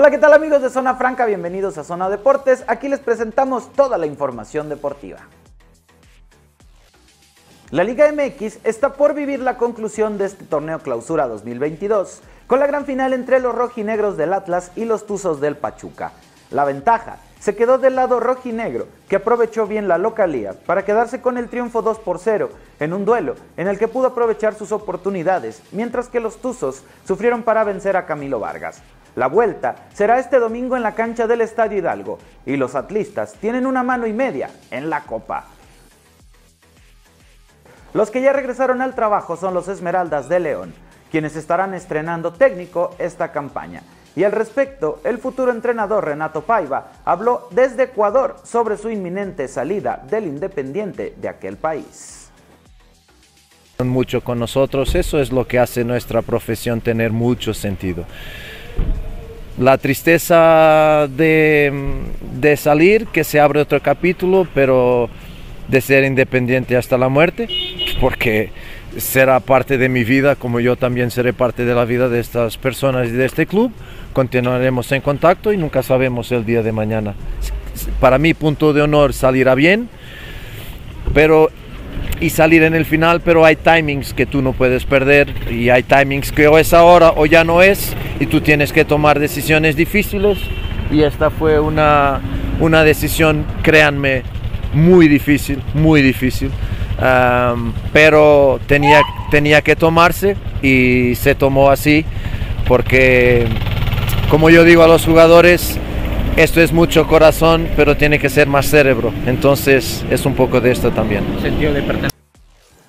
Hola, ¿qué tal amigos de Zona Franca? Bienvenidos a Zona Deportes. Aquí les presentamos toda la información deportiva. La Liga MX está por vivir la conclusión de este torneo Clausura 2022, con la gran final entre los rojinegros del Atlas y los Tuzos del Pachuca. La ventaja se quedó del lado rojinegro, que aprovechó bien la localía para quedarse con el triunfo 2 por 0 en un duelo en el que pudo aprovechar sus oportunidades, mientras que los Tuzos sufrieron para vencer a Camilo Vargas. La vuelta será este domingo en la cancha del Estadio Hidalgo y los atlistas tienen una mano y media en la Copa. Los que ya regresaron al trabajo son los Esmeraldas de León, quienes estarán estrenando técnico esta campaña. Y al respecto, el futuro entrenador Renato Paiva habló desde Ecuador sobre su inminente salida del Independiente de aquel país. Mucho con nosotros, eso es lo que hace nuestra profesión tener mucho sentido la tristeza de, salir, que se abre otro capítulo, pero de ser independiente hasta la muerte, porque será parte de mi vida, como yo también seré parte de la vida de estas personas y de este club. Continuaremos en contacto y nunca sabemos el día de mañana. Para mí, punto de honor, salirá bien, pero y salir en el final, pero hay timings que tú no puedes perder y hay timings que o es ahora o ya no es y tú tienes que tomar decisiones difíciles y esta fue una, una decisión, créanme, muy difícil, muy difícil, pero tenía, tenía que tomarse y se tomó así porque, como yo digo a los jugadores, esto es mucho corazón, pero tiene que ser más cerebro. Entonces es un poco de esto también.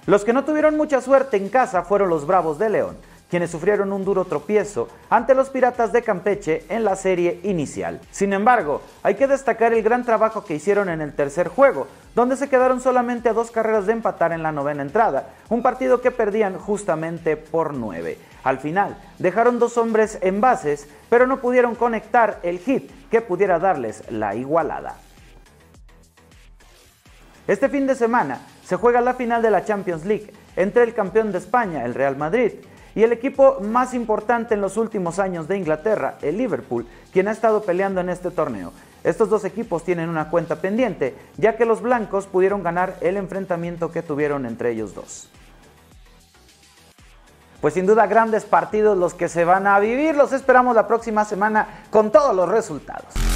Los que no tuvieron mucha suerte en casa fueron los Bravos de León, quienes sufrieron un duro tropiezo ante los Piratas de Campeche en la serie inicial. Sin embargo, hay que destacar el gran trabajo que hicieron en el tercer juego, donde se quedaron solamente a dos carreras de empatar en la novena entrada, un partido que perdían justamente por nueve. Al final, dejaron dos hombres en bases, pero no pudieron conectar el hit que pudiera darles la igualada. Este fin de semana se juega la final de la Champions League entre el campeón de España, el Real Madrid, y el equipo más importante en los últimos años de Inglaterra, el Liverpool, quien ha estado peleando en este torneo. Estos dos equipos tienen una cuenta pendiente, ya que los blancos pudieron ganar el enfrentamiento que tuvieron entre ellos dos. Pues sin duda grandes partidos los que se van a vivir. Los esperamos la próxima semana con todos los resultados.